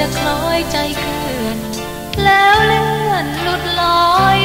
จะคล้อยใจเคลื่อน แล้วเลื่อนหลุดลอย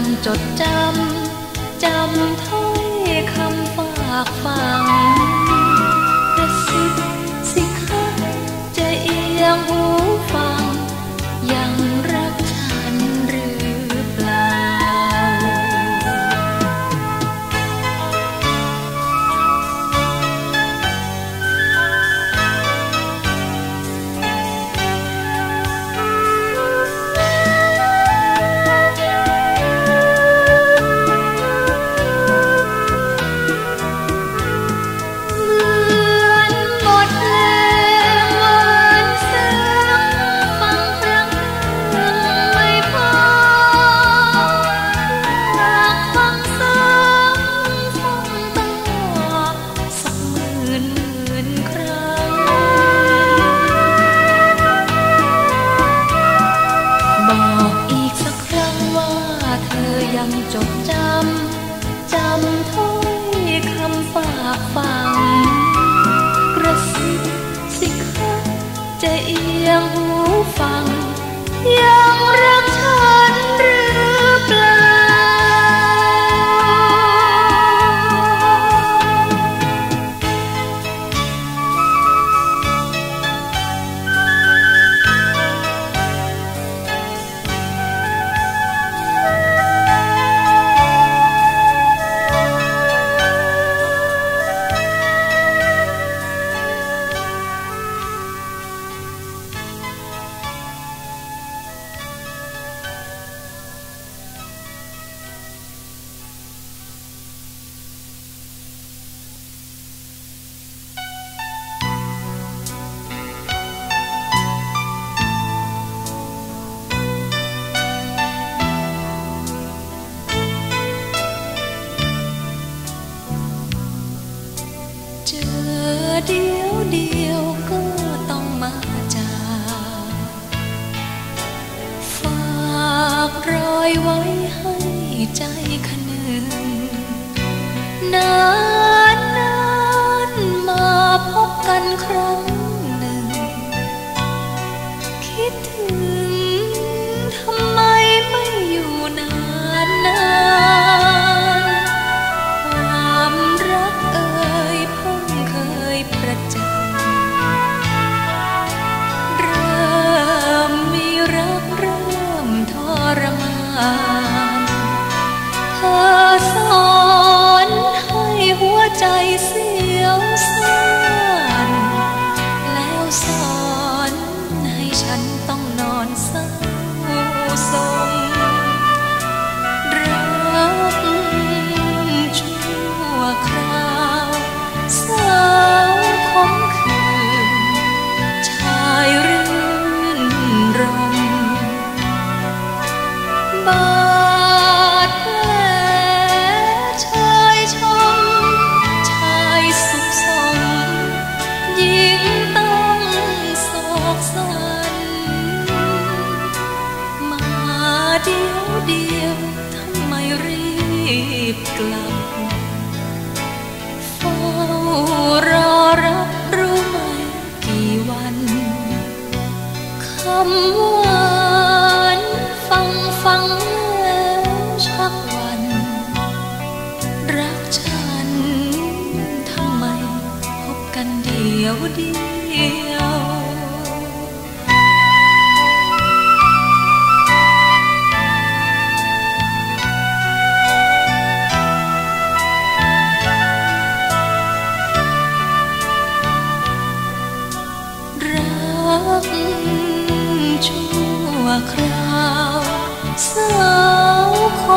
งจดจำ จำถ้อยคำฝากฝังกระซิบสิคะจะเอียงหูฟัง ยัง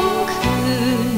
เ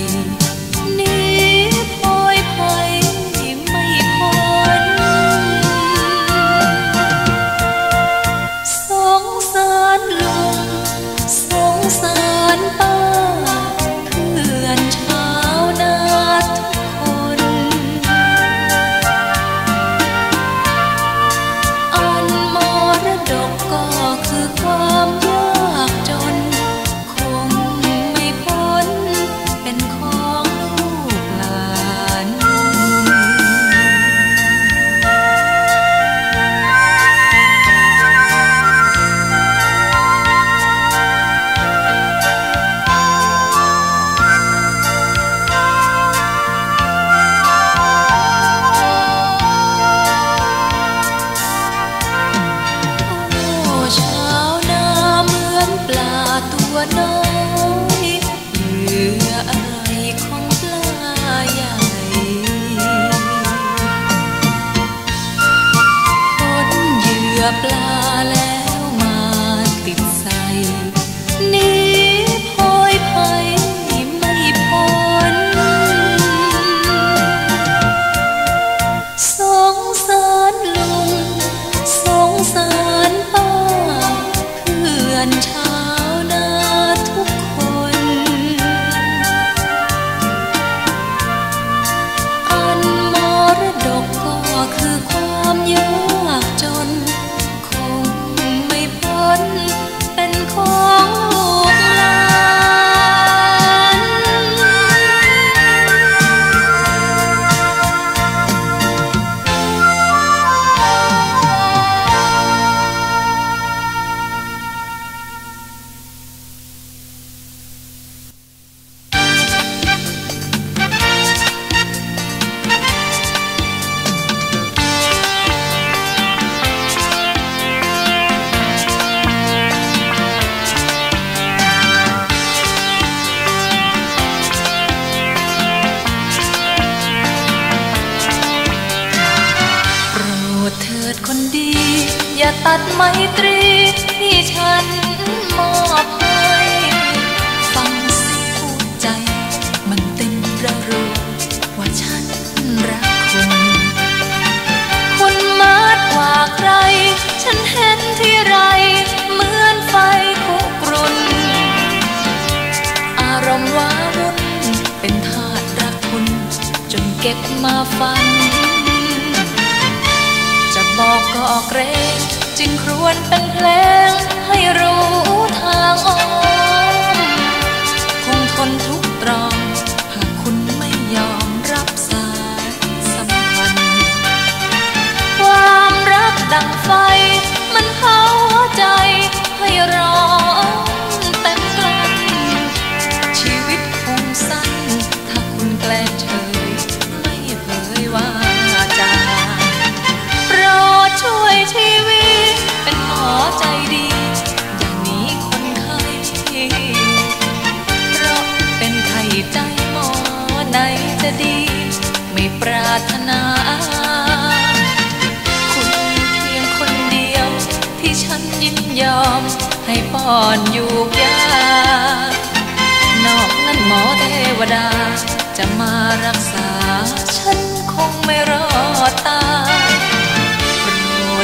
You. yo อกแรงจึงครวนเป็นเพลงให้รู้ทางออกคงทนทุกตรองหากคุณไม่ยอมรับสายสัมพันธ์ความรักดังไฟมันเผาใจให้ร้อง ปรารถนา คุณเพียงคนเดียว ที่ฉันยินยอม ให้ป้อนอยู่ยานอกนั้นหมอเทวดา จะมารักษา ฉันคงไม่รอตายโปร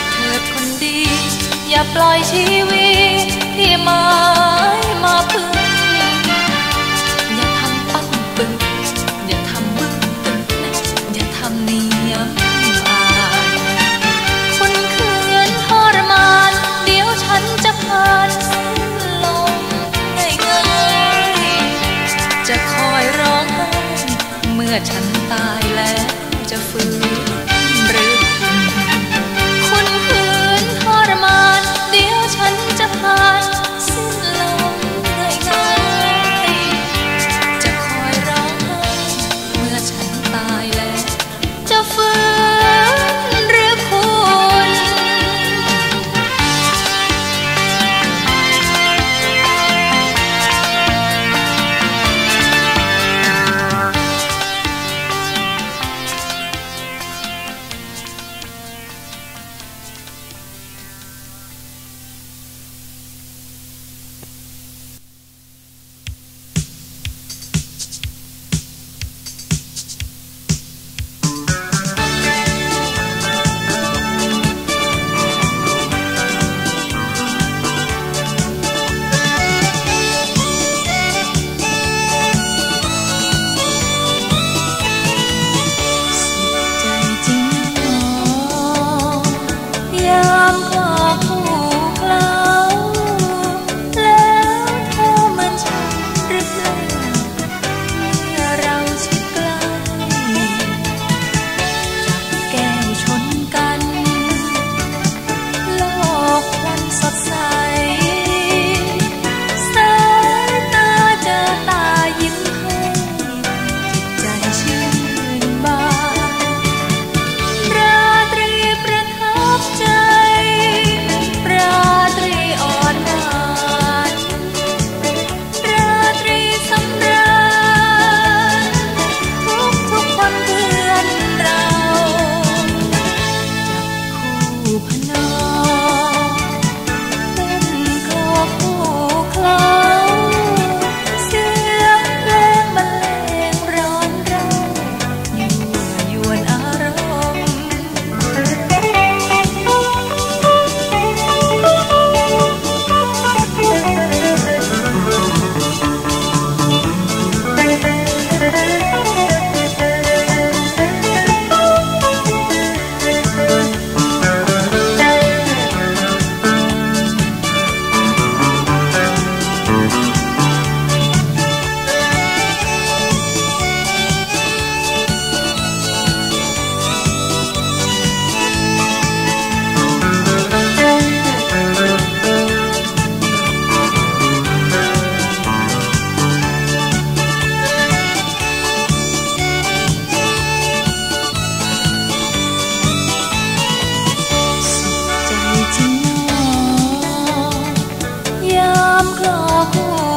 ดเธอคนดี อย่าปล่อยชีวิตที่มามาพึ่ง อฉันตายแล้วจะฟื้น Có